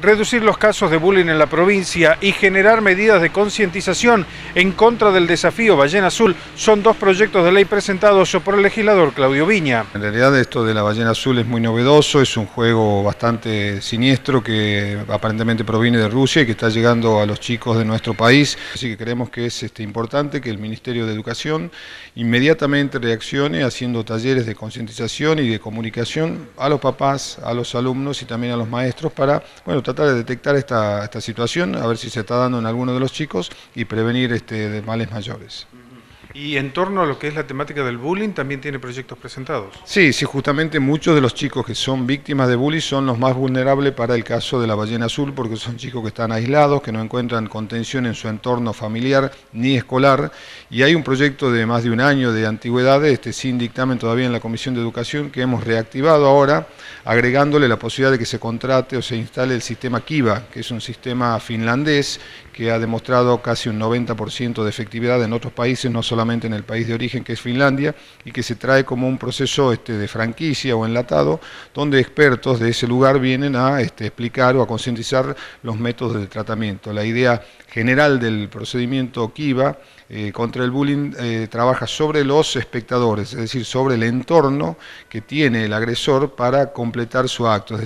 reducir los casos de bullying en la provincia y generar medidas de concientización en contra del desafío Ballena Azul son dos proyectos de ley presentados por el legislador Claudio Viña. En realidad esto de la ballena azul es muy novedoso, es un juego bastante siniestro que aparentemente proviene de Rusia y que está llegando a los chicos de nuestro país. Así que creemos que es este, importante que el Ministerio de Educación inmediatamente reaccione haciendo talleres de concientización y de comunicación a los papás, a los alumnos y también a los maestros para bueno, tratar de detectar esta, esta situación, a ver si se está dando en alguno de los chicos y prevenir este, males mayores. Y en torno a lo que es la temática del bullying, también tiene proyectos presentados. Sí, sí, justamente muchos de los chicos que son víctimas de bullying son los más vulnerables para el caso de la ballena azul, porque son chicos que están aislados, que no encuentran contención en su entorno familiar ni escolar, y hay un proyecto de más de un año de antigüedad, este, sin dictamen todavía en la Comisión de Educación, que hemos reactivado ahora, agregándole la posibilidad de que se contrate o se instale el sistema Kiva, que es un sistema finlandés que ha demostrado casi un 90% de efectividad en otros países, no solamente en el país de origen que es Finlandia, y que se trae como un proceso este, de franquicia o enlatado, donde expertos de ese lugar vienen a este, explicar o a concientizar los métodos de tratamiento. La idea general del procedimiento KIVA eh, contra el bullying eh, trabaja sobre los espectadores, es decir, sobre el entorno que tiene el agresor para completar su acto.